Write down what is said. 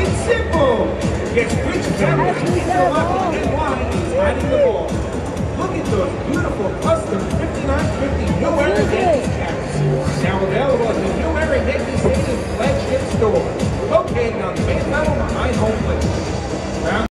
It's simple. Get which member in the and why is hiding the ball. Look at those beautiful custom 5950 New Era Yankee caps. Now available at the New Era Yankee Stadium flagship store. Located on the main level behind home plate.